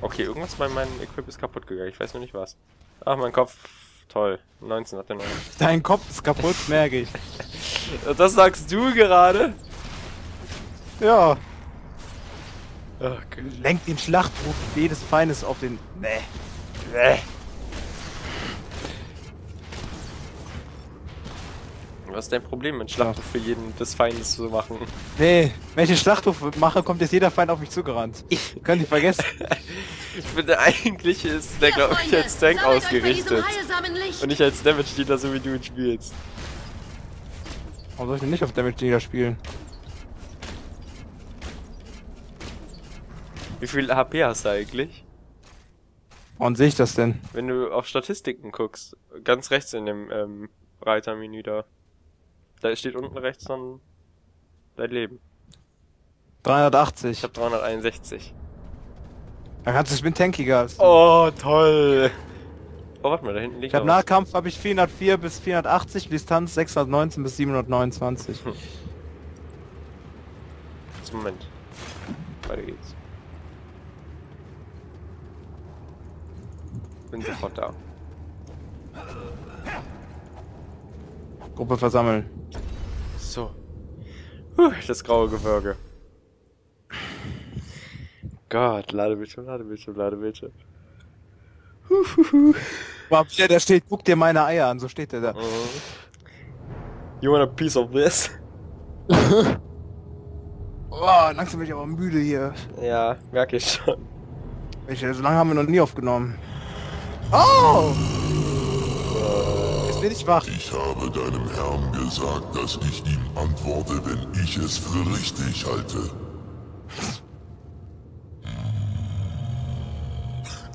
Okay, irgendwas bei meinem Equip ist kaputt gegangen. Ich weiß noch nicht was. Ach, mein Kopf. Toll. 19 hat er noch. Dein Kopf ist kaputt, merke ich. Das sagst du gerade? Ja. Okay. Lenkt den Schlachtruf jedes Feindes auf den... Nee. Nee. Was ist dein Problem mit Schlachtruf für jeden des Feindes zu machen? Nee, wenn ich den Schlachtruf mache, kommt jetzt jeder Feind auf mich zugerannt. Könnt ihr vergessen. Ich finde, eigentlich ist der, glaube ich, als Tank ausgerichtet. Und nicht als Damage-Dealer, so wie du ihn spielst. Warum soll ich denn nicht auf Damage Dealer spielen? Wie viel HP hast du eigentlich? Warum sehe ich das denn? Wenn du auf Statistiken guckst, ganz rechts in dem ähm, Reitermenü da. Da steht unten rechts dann dein Leben. 380. Ich habe 361. Da kannst du, ich bin tankiger als du. Oh, toll. Oh, warte mal, da hinten liegt Ich was. Nahkampf habe ich 404 bis 480, Distanz 619 bis 729. Moment. Weiter geht's. Bin sofort da. Gruppe versammeln. So. Puh, das graue Gewürge. Gott, Ladebildschirm, Ladebildschirm, Ladebildschirm. Ja, da steht, guck dir meine Eier an, so steht der da. Mhm. You want a piece of this? Boah, langsam bin ich aber müde hier. Ja, merke ich schon. Ich, so lange haben wir noch nie aufgenommen. Oh! Bin ich wach. Ich habe deinem Herrn gesagt, dass ich ihm antworte, wenn ich es für richtig halte.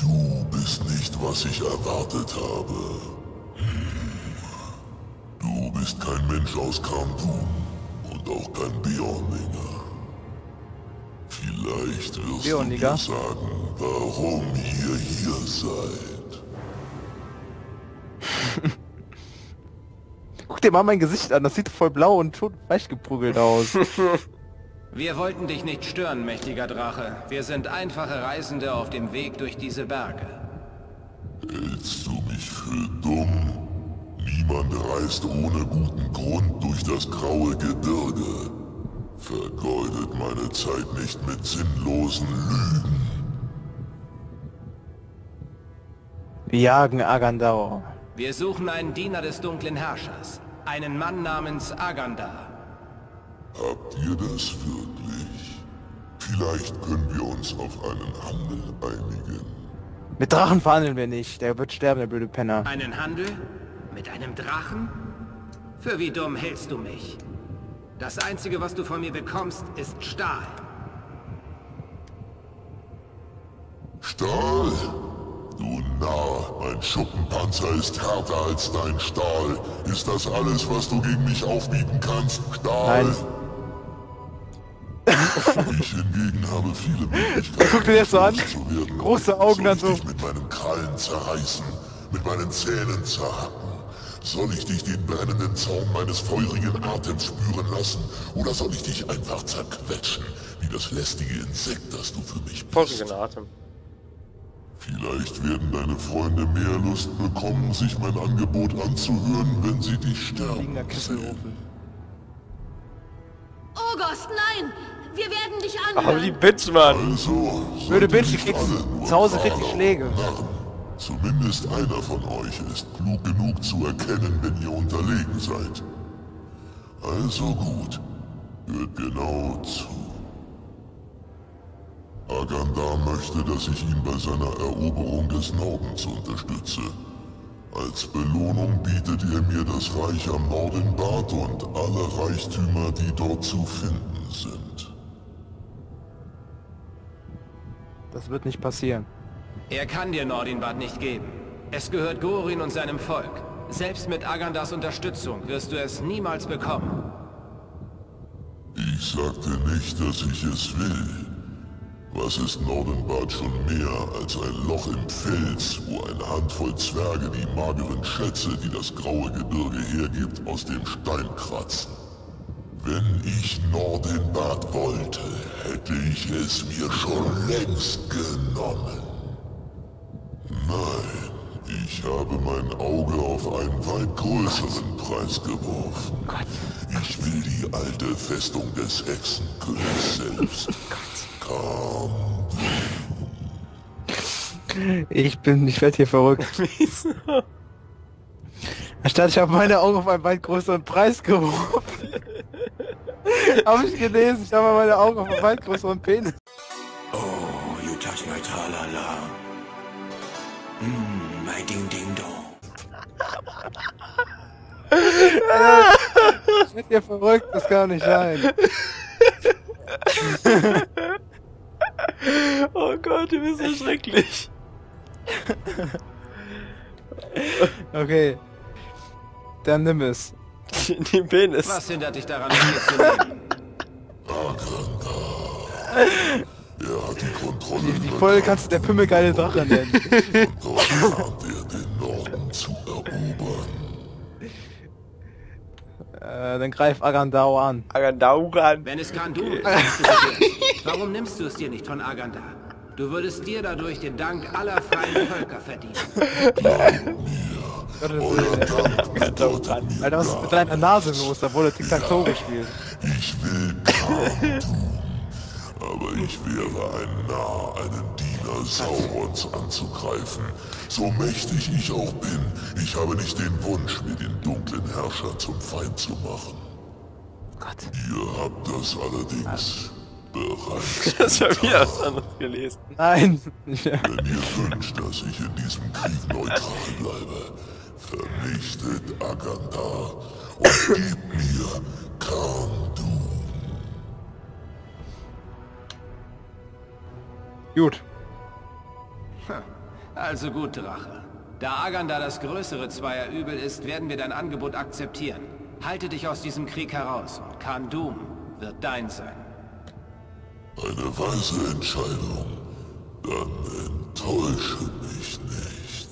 Du bist nicht, was ich erwartet habe. Du bist kein Mensch aus Khartoum und auch kein Bionlinger. Vielleicht wirst Bionlinger? du mir sagen, warum ihr hier seid. Guck dir mal mein Gesicht an, das sieht voll blau und tot weich geprügelt aus. Wir wollten dich nicht stören, mächtiger Drache. Wir sind einfache Reisende auf dem Weg durch diese Berge. Hältst du mich für dumm? Niemand reist ohne guten Grund durch das graue Gebirge. Vergeudet meine Zeit nicht mit sinnlosen Lügen. Wir jagen Agandao. Wir suchen einen Diener des dunklen Herrschers. Einen Mann namens Aganda. Habt ihr das wirklich? Vielleicht können wir uns auf einen Handel einigen. Mit Drachen verhandeln wir nicht. Der wird sterben, der blöde Penner. Einen Handel? Mit einem Drachen? Für wie dumm hältst du mich? Das Einzige, was du von mir bekommst, ist Stahl. Stahl? Narr, mein Schuppenpanzer ist härter als dein Stahl. Ist das alles, was du gegen mich aufbieten kannst? Stahl? Nein. Ich hingegen habe viele Möglichkeiten. Guck dir das so an. groß zu werden. Große Augen Soll dann ich so. dich mit meinen Krallen zerreißen, mit meinen Zähnen zerhacken? Soll ich dich den brennenden Zaun meines feurigen Atems spüren lassen? Oder soll ich dich einfach zerquetschen, wie das lästige Insekt, das du für mich bist? Feurigen Atem. Vielleicht werden deine Freunde mehr Lust bekommen, sich mein Angebot anzuhören, wenn sie dich sterben. Kesselofen. August, nein! Wir werden dich Aber anhören. die Bitch, Mann. Also, ihr Bitch, kriegst zu Hause kriegt die Prahler Schläge. Narren. Zumindest einer von euch ist klug genug zu erkennen, wenn ihr unterlegen seid. Also gut, hört genau zu. Agandar möchte, dass ich ihn bei seiner Eroberung des Nordens unterstütze. Als Belohnung bietet er mir das Reich am Nordenbad und alle Reichtümer, die dort zu finden sind. Das wird nicht passieren. Er kann dir Nordinbad nicht geben. Es gehört Gorin und seinem Volk. Selbst mit Agandas Unterstützung wirst du es niemals bekommen. Ich sagte nicht, dass ich es will. Was ist Nordenbad schon mehr als ein Loch im Fels, wo eine Handvoll Zwerge die mageren Schätze, die das graue Gebirge hergibt, aus dem Stein kratzen? Wenn ich Nordenbad wollte, hätte ich es mir schon längst genommen. Ich habe mein Auge auf einen weit größeren Preis geworfen. Ich will die alte Festung des Hexenkönigs selbst. Kam. Ich bin, ich werde hier verrückt. Wieso? Anstatt ich habe meine Augen auf einen weit größeren Preis geworfen. habe ich gelesen, ich habe meine Augen auf einen weit größeren Penis. Oh, you touch my tralala. Mmm, my ding ding dong. Ich werde hier verrückt, das kann nicht sein. Oh Gott, du bist so schrecklich. Okay. Dann nimm es. Den Penis. Was hindert dich daran, hier zu nehmen? Er hat die Kontrolle Die Folge kannst du der pimmelgeile Drache nennen. Dort plant er, den Norden zu erobern. Äh, dann greif Agandao an. Agandauran. Wenn es Kandun ist, hast du warum nimmst du es dir nicht von Aganda? Du würdest dir dadurch den Dank aller freien Völker verdienen. Alter, was ist mit deiner Nase los? Da wurde Tic-Tac-Toe gespielt. Ich will. Aber ich wäre ein Narr, einen Diener Saurons anzugreifen. So mächtig ich auch bin, ich habe nicht den Wunsch, mir den dunklen Herrscher zum Feind zu machen. Gott. Ihr habt das allerdings bereits. Das war wieder was anderes gelesen. Nein. Wenn ihr wünscht, dass ich in diesem Krieg neutral bleibe, vernichtet Aganda und gebt mir Kandu. Gut. Also gut, Drache. Da Aganda das größere zweier Übel ist, werden wir dein Angebot akzeptieren. Halte dich aus diesem Krieg heraus und Kandum wird dein sein. Eine weise Entscheidung. Dann enttäusche mich nicht.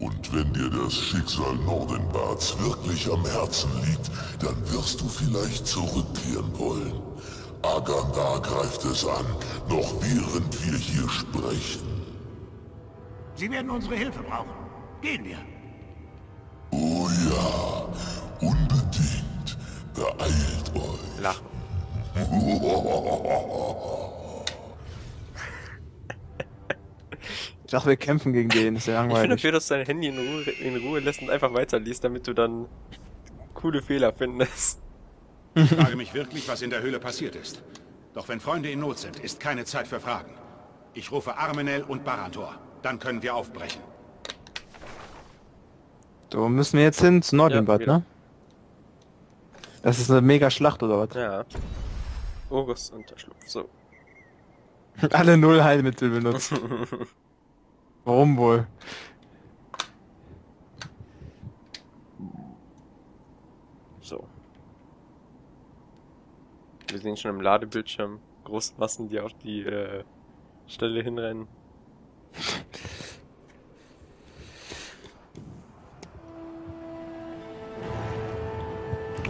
Und wenn dir das Schicksal Nordenbarts wirklich am Herzen liegt, dann wirst du vielleicht zurückkehren wollen. Aganda greift es an, noch während wir hier sprechen. Sie werden unsere Hilfe brauchen. Gehen wir. Oh ja, unbedingt. Beeilt euch. Lachen. Ich dachte, wir kämpfen gegen den. Ist ja Ich finde langweilig. dafür, dass du dein Handy in Ruhe, in Ruhe lässt und einfach weiterliest, damit du dann coole Fehler findest. Ich frage mich wirklich, was in der Höhle passiert ist. Doch wenn Freunde in Not sind, ist keine Zeit für Fragen. Ich rufe Armenel und Barator. Dann können wir aufbrechen. So, müssen wir jetzt hin zu Nordinbad, Ja, ne? Das ist eine mega Schlacht, oder was? Ja. August Unterschlupf. So. Alle null Heilmittel benutzen. Warum wohl? So. Wir sehen schon im Ladebildschirm große Massen, die auf die äh, Stelle hinrennen.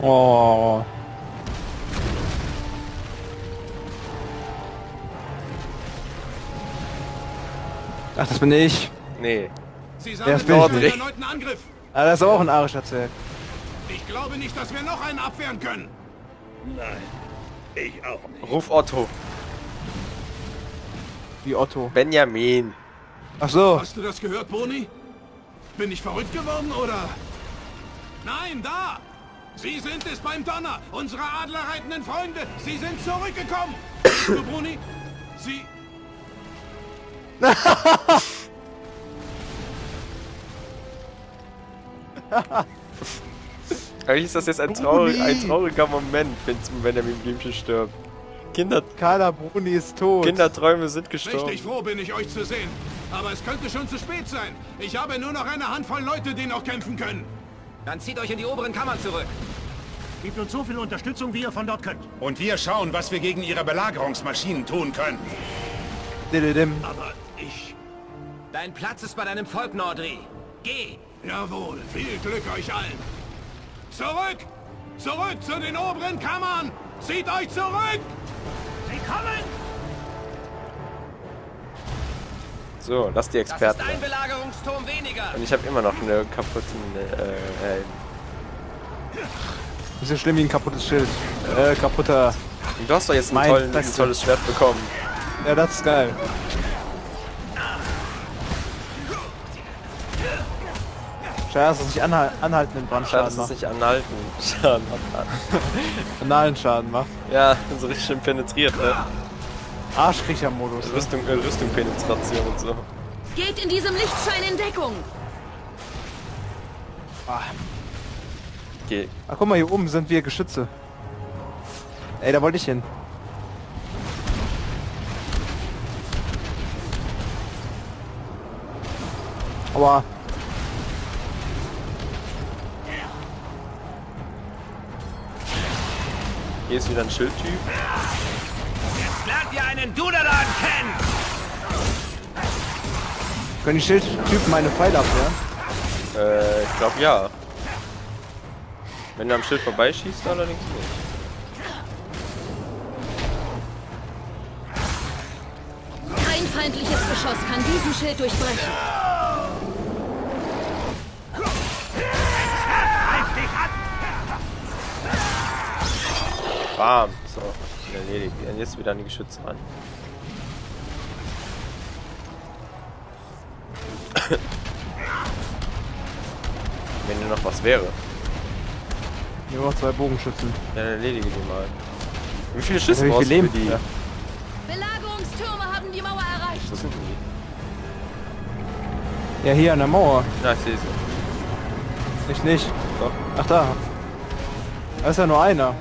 Oh. Ach, das bin ich. Nee. Sie Ja, das bin ich einen nicht. erneuten Angriff. Ah, das ist auch ein arischer Zwerg. Ich glaube nicht, dass wir noch einen abwehren können. Ruf Otto. Wie Otto. Benjamin. Ach so. Hast du das gehört, Boni? Bin ich verrückt geworden, oder? Nein, da! Sie sind es beim Donner! Unsere adlerreitenden Freunde! Sie sind zurückgekommen! Du, Bruni? Sie... Eigentlich ist das jetzt ein, traurig, ein trauriger Moment, wenn Benjamin Blümchen stirbt. Kinder, Carla Bruni ist tot. Kinderträume sind gestorben. Richtig froh bin ich, euch zu sehen. Aber es könnte schon zu spät sein. Ich habe nur noch eine Handvoll Leute, die noch kämpfen können. Dann zieht euch in die oberen Kammern zurück. Gebt uns so viel Unterstützung, wie ihr von dort könnt. Und wir schauen, was wir gegen ihre Belagerungsmaschinen tun können. Dididim. Aber ich... Dein Platz ist bei deinem Volk, Nordri. Geh! Jawohl, viel Glück euch allen. Zurück! Zurück zu den oberen Kammern! Zieht euch zurück! Sie kommen! So, lass die Das ist Experten. ein Belagerungsturm weniger. Und ich habe immer noch eine kaputten äh, Helm. Ist ja schlimm wie ein kaputtes Schild. Äh, kaputter. Und du hast doch jetzt ein, Mein tollen, ein tolles Schwert bekommen. Ja, das ist geil. Schade, dass es nicht anhal anhaltenden Schade, Brandschaden dass es macht. nicht anhalten Schaden hat. Analen Schaden macht. Ja, so richtig schön penetriert, ne? Arschkriecher-Modus. ne? Rüstung, äh, Rüstung Penetration und so. Geht in diesem Lichtschein in Deckung. Geh. Ach, guck mal, hier oben sind wir Geschütze. Ey, da wollte ich hin. Aua. Hier ist wieder ein Schildtyp. Lernt ihr einen Dudadan kennen? Können die Schildtypen meine Pfeile abwehren? Äh, ich glaube ja. Wenn du am Schild vorbeischießt, allerdings nicht. Kein feindliches Geschoss kann diesen Schild durchbrechen. Bam. So, erledigt. Und Jetzt wieder an die Geschütze ran. Wenn hier noch was wäre, Nur noch zwei Bogenschützen. dann erledige die mal. Wie viele Schüsse brauchst du die? Ja. Belagerungstürme haben die Mauer erreicht. Wo sind die? ja, hier an der Mauer. Ja, ich sehe sie. Ich nicht. Doch, Ach, da. Da ist ja nur einer.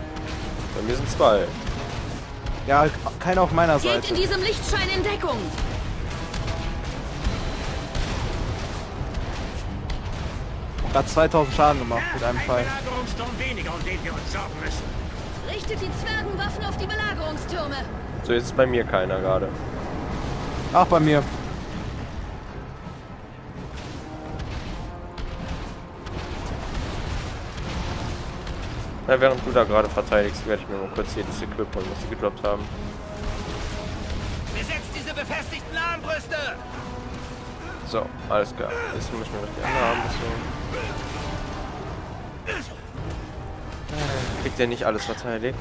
Bei mir sind zwei. Ja, keiner auf meiner Geht in Seite. diesem Lichtschein in Deckung. Hat 2000 Schaden gemacht mit einem Pfeil. Um. Richtet die Zwergenwaffen auf die Belagerungstürme. So, jetzt ist bei mir keiner gerade. Ach, bei mir. Ja, während du da gerade verteidigst, werde ich mir mal kurz hier das Equip holen, was sie gedroppt haben. Besetzt diese befestigten Armbrüste! So, alles klar. Jetzt müssen wir noch die andere Armbrüstung. Kriegt der nicht alles verteidigt?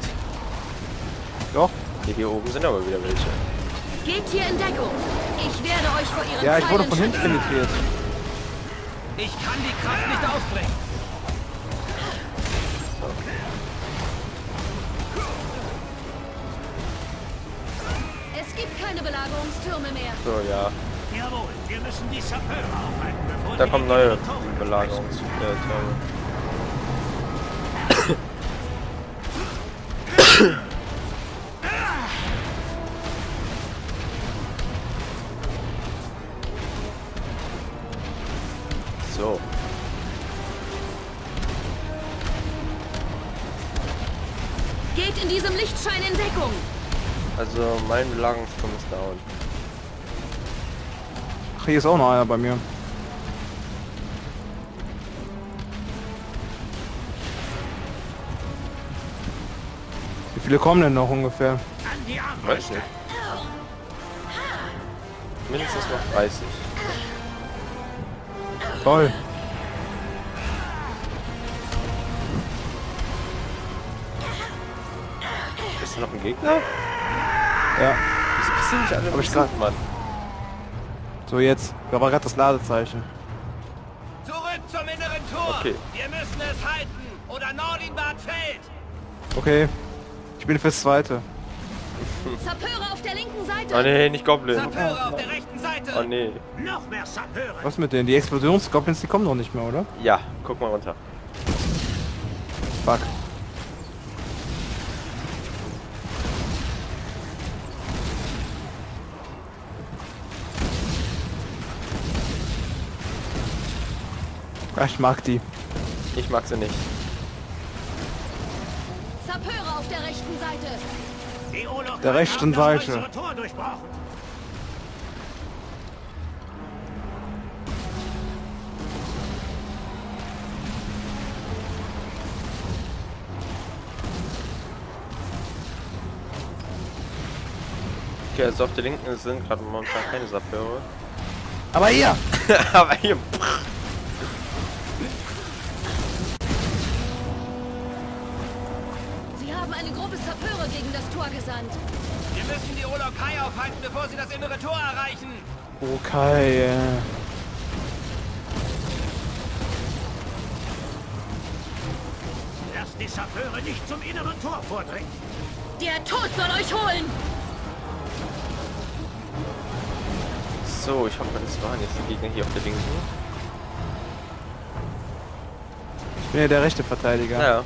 Doch. Die hier oben sind aber wieder welche. Geht hier in Deckung. Ich werde euch vor ihren Ja, ich wurde von hinten penetriert. Ich kann die Kraft nicht aufbringen. Gibt keine Belagerungstürme mehr. So, ja. Jawohl, wir müssen die Sappeure aufhalten, bevor Da die kommen neue Belagerungstürme. So. Geht in diesem Lichtschein in Deckung. Also mein Belagerungsturm ist down. Ach, hier ist auch noch einer bei mir. Wie viele kommen denn noch ungefähr? Weiß nicht. Mindestens noch 30. Toll. Ist da noch ein Gegner? Ja. Wieso bist du nicht ich besiegt, grad. Mann? So, jetzt. Da war gerade das Ladezeichen. Zurück zum inneren Tor! Okay. Wir müssen es halten! Oder Nordinbad fällt! Okay. Ich bin fürs Zweite. Sappeure auf der linken Seite. Oh nee, nicht Goblin. Sappeure auf der rechten Seite! Oh nee. Noch mehr Sappeure. Was mit denen? Die Explosionsgoblins, die kommen doch nicht mehr, oder? Ja, guck mal runter. Fuck. Ja, Ich mag die. Ich mag sie nicht. Sappeure auf der rechten Seite. Der rechten Seite. Okay, also auf der linken sind gerade momentan keine Sappeure. Aber hier! Aber hier. Haben eine Gruppe Sappeure gegen das Tor gesandt. Wir müssen die Olokai aufhalten, bevor sie das innere Tor erreichen. Okay. äh. Lasst die Sappeure nicht zum inneren Tor vordringen. Der Tod soll euch holen! So, ich hoffe, das waren jetzt die Gegner hier auf der linken. Ich bin ja der rechte Verteidiger. Ja.